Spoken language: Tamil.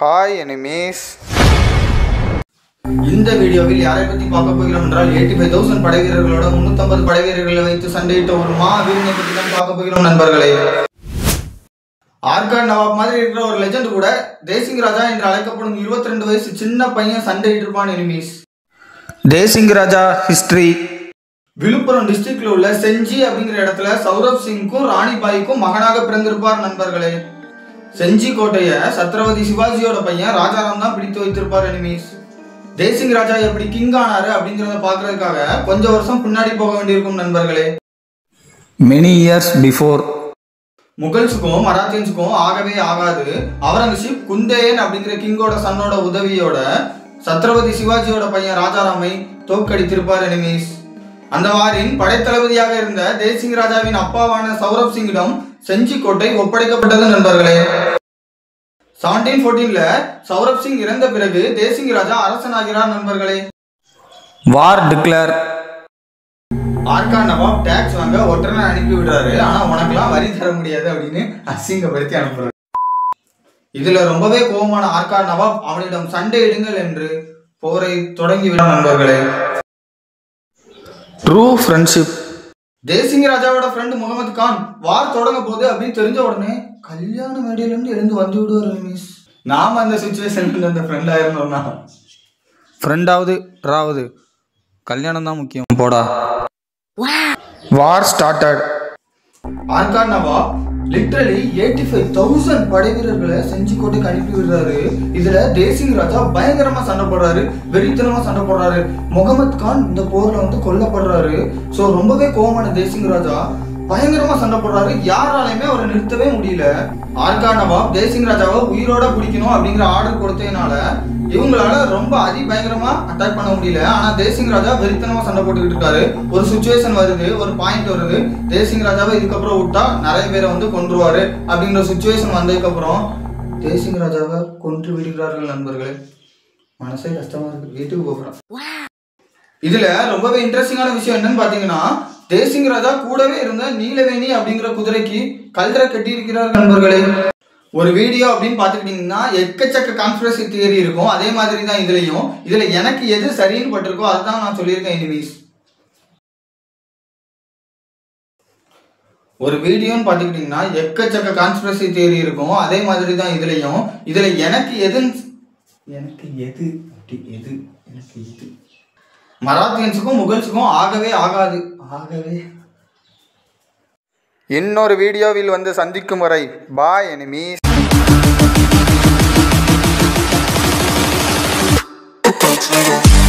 ஹாய் எனிமீஸ் இந்த வீடியோவில் யாரை பத்தி பார்க்க போகிறோம் என்றால் எயிட்டி ஃபைவ் தௌசண்ட் படை வீரர்களோட முன்னூத்தம்பது படை வீரர்களை வைத்து சண்டையிட்ட ஒரு மா வீரனை பத்தி தான் பார்க்க போகிறோம் நண்பர்களே. ஆர்காட் நவாப் மாதிரி இருக்கிற ஒரு லெஜெண்ட் கூட தேசிங் ராஜா என்று அழைக்கப்படும் 22 ரெண்டு வயசு சின்ன பையன் சண்டையிட்டு இருப்பான் எனிமீஸ் தேசிங் ராஜா ஹிஸ்டரி விழுப்புரம் டிஸ்ட்ரிக்ட்ல உள்ள செஞ்சி அப்படிங்கிற இடத்துல சௌரப் சிங்க்கும் ராணிபாய்க்கும் மகனாக பிறந்திருப்பார் நண்பர்களே. செஞ்சி கோட்டைய சத்ரபதி சிவாஜியோட பையன் ராஜாராம் தான் பிடித்து வைத்திருப்பார் எனிமீஸ் தேசிங் ராஜா எப்படி கிங் ஆனாரு அப்படிங்கிறத பார்க்கறதுக்காக கொஞ்சம் வருஷம் பின்னாடி போக வேண்டியிருக்கும் நண்பர்களே. மெனி இயர்ஸ் பிஃபோர் முகல்ஸுக்கும் மராத்தியன்ஸுக்கும் ஆகவே ஆகாது. அவுரங்கசீப் குந்தேயன் அப்படிங்கிற கிங்கோட சன்னோட உதவியோட சத்ரபதி சிவாஜியோட பையன் ராஜாராமை தோற்கடித்திருப்பார் எனிமீஸ் அந்த வாரின் படைத்தளபதியாக இருந்த தேசிங் ராஜாவின் அப்பாவான சௌரப் சிங்கிடம் செஞ்சி கோட்டை ஒப்படைக்கப்பட்டது நண்பர்களே. செவன்டீன் ஃபோர்டீன்ல சௌரப் சிங் இறந்த பிறகு தேசிங் ராஜா அரசனாகிறார் நண்பர்களே. War declare Arcot Nawab tax வாங்க ஒற்றனை அனுப்பி விடுறாரு. ஆனா உனக்கெல்லாம் வரி தர முடியாது அப்படின்னு அசிங்கப்படுத்தி அனுப்புறாரு. இதுல ரொம்பவே கோபமான ஆர்கா நவாப் அவனிடம் சண்டையிடுங்கள் என்று போரை தொடங்கிவிடும் நண்பர்களே. ட்ரூ ஃப்ரெண்ட்ஷிப் தேசிங்க ராஜாவோட ஃப்ரெண்ட் முகமது கான் வார் தொடங்க போகுது அப்படின்னு தெரிஞ்ச உடனே கல்யாண மேடையில இருந்து எழுந்து வந்து விடுவார் மிஸ் நாம அந்த சுச்சுவேஷன்ல அந்த ஃப்ரெண்டா இருந்தோம்னா ஃப்ரெண்டாவது ராவது கல்யாணம் தான் முக்கியம் போடா. War started Arcot Nawab literally eighty five thousand படை வீரர்களை செஞ்சு கோட்டைக்கு அனுப்பி விடுறாரு. இதுல தேசிங் ராஜா பயங்கரமா சண்டை போடுறாரு வெறித்தனமா சண்டை போடுறாரு. முகமது கான் இந்த போர்ல வந்து கொல்லப்படுறாரு. சோ ரொம்பவே கோவமான தேசிங் ராஜா. பயங்கரமா சண்டை போடுறாரு. யாராலையுமே அவரை நிறுத்தவே முடியல. ஆர்கா நவாப் தேசிங் ராஜாவை உயிரோட பிடிக்கணும் அப்படிங்கிற ஆர்டர் கொடுத்ததுனால இவங்களால ரொம்ப அதி பயங்கரமா அட்டாக் பண்ண முடியல. ஆனா தேசிங் ராஜா வெறித்தனமா சண்டை போட்டுக்கிட்டு இருக்காரு. ஒரு சுச்சுவேஷன் வருது ஒரு பாயிண்ட் வருது. தேசிங் ராஜாவை இதுக்கப்புறம் விட்டா நிறைய பேரை வந்து கொன்றுவாரு அப்படிங்கிற சுச்சுவேஷன் வந்ததுக்கு அப்புறம் தேசிங் ராஜாவை கொன்று விடுகிறார்கள் நண்பர்களே. மனசே கஷ்டமா இருக்கு. வீட்டுக்கு போகிறோம் இதுல ரொம்பவே இன்ட்ரெஸ்டிங்கான விஷயம் என்னன்னு பாத்தீங்கன்னா தேசிங் ராஜா கூடவே இருந்த நீலவேணி அப்படிங்கிற குதிரைக்கு கல்ற கட்டியிருக்கிறார் நண்பர்களே. ஒரு வீடியோ அப்படின்னு பார்த்துக்கிட்டிங்கன்னா எக்கச்சக்க கான்ஸ்பிரசி தியரி இருக்கும். அதே மாதிரி தான் இதுலேயும். இதுல எனக்கு எது சரின்னு பட்டிருக்கோ அதுதான் நான் சொல்லியிருக்கேன் எனிமீஸ் ஒரு வீடியோன்னு பார்த்துக்கிட்டிங்கன்னா எக்கச்சக்க கான்ஸ்பிரசி தியரி இருக்கும். அதே மாதிரி தான் இதுலேயும். இதுல எனக்கு எதுன்னு எனக்கு எது எது எனக்கு எது. மராத்தியன்ஸுக்கும் முகல்ஸுக்கும் ஆகவே ஆகாது. ஆகவே. இன்னொரு வீடியோவில் வந்து சந்திக்கும் வரை பாய் எனிமீஸ் Thank.